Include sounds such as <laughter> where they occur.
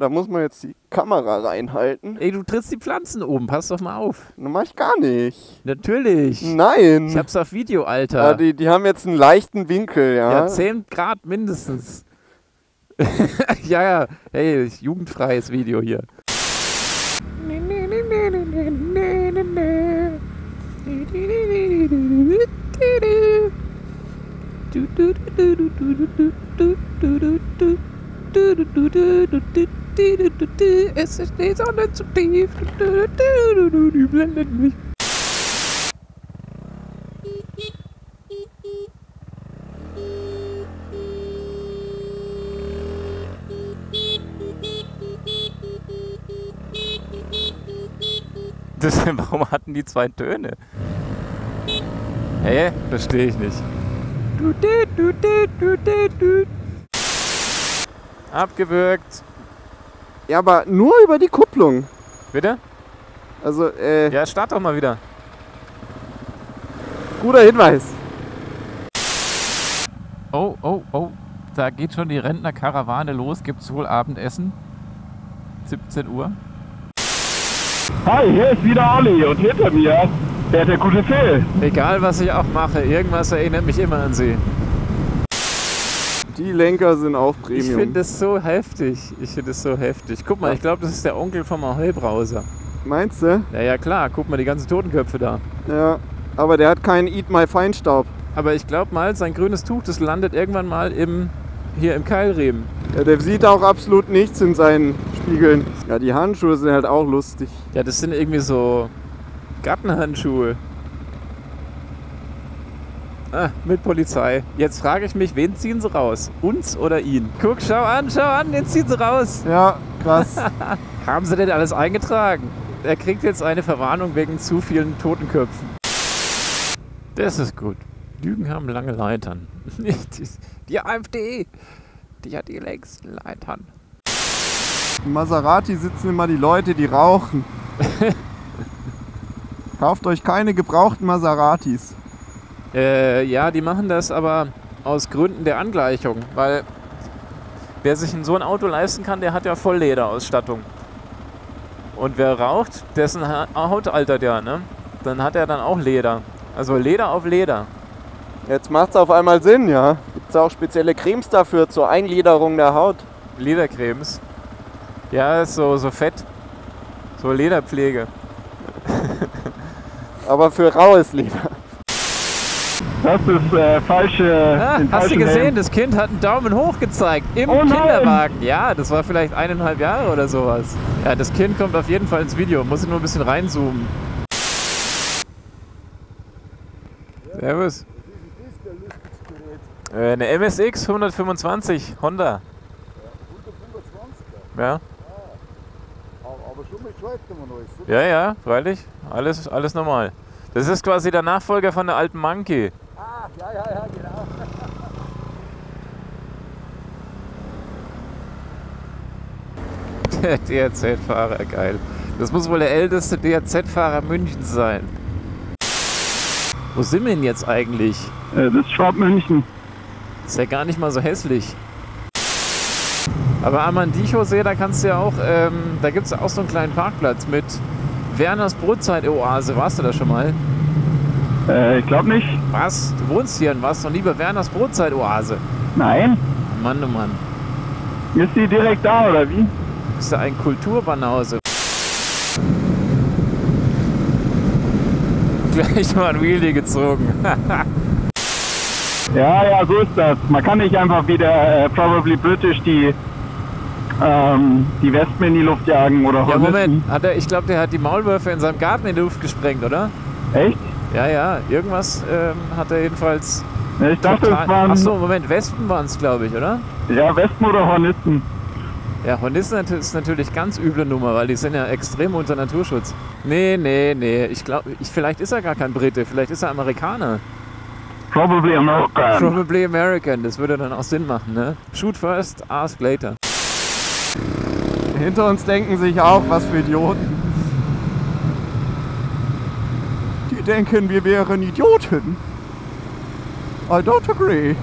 Da muss man jetzt die Kamera reinhalten. Ey, du trittst die Pflanzen oben, pass doch mal auf. Das mach ich gar nicht. Natürlich. Nein. Ich hab's auf Video, ja, Alter. die, die haben jetzt einen leichten Winkel, ja. Ja, 10 Grad mindestens. <laughs> ja, ja. Hey, jugendfreies Video hier. <laughs> Es ist die Sonne zu tief. Die blendet mich. Das, warum hatten die zwei Töne? Hä? Verstehe ich nicht. Abgewürgt. Ja, aber nur über die Kupplung. Bitte? Also, äh, Ja, start doch mal wieder. guter Hinweis. Oh, oh, oh. Da geht schon die Rentnerkarawane los. Gibt's wohl Abendessen? 17 Uhr. Hi, hier ist wieder Olli und hinter mir der, der gute Phil. Egal, was ich auch mache, irgendwas erinnert mich immer an sie. Die Lenker sind auch Ich Premium. finde es so heftig. Ich finde es so heftig. Guck mal, ich glaube, das ist der Onkel vom Ahoi-Browser. Meinst du? Ja, ja, klar. Guck mal, die ganzen Totenköpfe da. Ja. Aber der hat keinen Eat My Feinstaub. Aber ich glaube mal, sein grünes Tuch, das landet irgendwann mal im, hier im Keilriemen. Ja, der sieht auch absolut nichts in seinen Spiegeln. Ja, die Handschuhe sind halt auch lustig. Ja, das sind irgendwie so Gartenhandschuhe. Ah, mit Polizei. Jetzt frage ich mich, wen ziehen sie raus? Uns oder ihn? Guck, schau an, schau an, jetzt ziehen sie raus. Ja, krass. <laughs> Haben sie denn alles eingetragen? Er kriegt jetzt eine Verwarnung wegen zu vielen Totenköpfen. Das ist gut. Lügen haben lange Leitern. <laughs> Die- Die AfD, die hat die längsten Leitern. Im Maserati sitzen immer die Leute, die rauchen. <laughs> Kauft euch keine gebrauchten Maseratis. Äh, ja, die machen das aber aus Gründen der Angleichung, weil wer sich in so ein Auto leisten kann, der hat ja Volllederausstattung. Und wer raucht, dessen Ha- Haut altert ja, ne? Dann hat er dann auch Leder. Also Leder auf Leder. Jetzt macht's auf einmal Sinn, ja. Gibt's auch spezielle Cremes dafür zur Einlederung der Haut. Ledercremes. Ja, ist so, so fett. So Lederpflege. Aber für raues Leder. Das ist äh, falsche. Ah, hast du gesehen, Helm. das Kind hat einen Daumen hoch gezeigt im Oh! Kinderwagen. Ja, das war vielleicht eineinhalb Jahre oder sowas. Ja, das Kind kommt auf jeden Fall ins Video. Muss ich nur ein bisschen reinzoomen. Servus. Äh, eine MSX 125 Honda. Ja, Aber schon mit alles, oder? ja, ja, freilich. Alles, alles normal. Das ist quasi der Nachfolger von der alten Monkey. Ja, ja, ja, genau. Der DRZ-Fahrer, geil. Das muss wohl der älteste DRZ-Fahrer Münchens sein. Wo sind wir denn jetzt eigentlich? Äh, das ist Schwab München. Ist ja gar nicht mal so hässlich. Aber am Mandicho-See, da kannst du ja auch, ähm, da gibt es auch so einen kleinen Parkplatz mit Werners Brotzeit-Oase. Warst du da schon mal? Äh, ich glaube nicht. Was? Du wohnst hier und warst noch nie bei Werners Brotzeit-Oase. Nein. Mann, oh Mann. Ist die direkt da oder wie? Bist du ein Kulturbanause? <laughs> Gleich mal ein Wheelie gezogen. <laughs> Ja, ja, so ist das. Man kann nicht einfach wie der äh, Probably British die, ähm, die Wespen in die Luft jagen oder Ja, Hornissen. Moment. Hat er, ich glaube, der hat die Maulwürfe in seinem Garten in die Luft gesprengt, oder? Echt? Ja, ja. Irgendwas ähm, hat er jedenfalls. Ja, Ich dachte, es waren Achso, Moment. Wespen waren es, glaube ich, oder? ja, Wespen oder Hornissen. Ja, Hornissen ist natürlich ganz üble Nummer, weil die sind ja extrem unter Naturschutz. Nee, nee, nee. Ich glaube, ich, vielleicht ist er gar kein Brite. Vielleicht ist er Amerikaner. Probably American. Probably American. Das würde dann auch Sinn machen, ne? Shoot first, ask later. Hinter uns denken sich auch, was für Idioten. Die denken, wir wären Idioten. I don't agree.